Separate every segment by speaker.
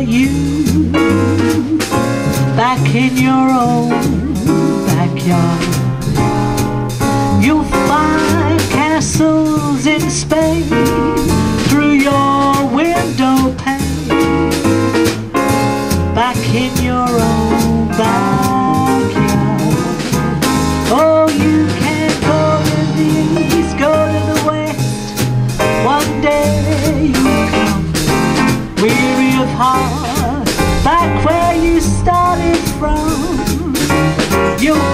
Speaker 1: you back in your own backyard. You'll find castles in space through your window pane back in your own backyard. you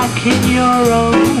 Speaker 1: back in your own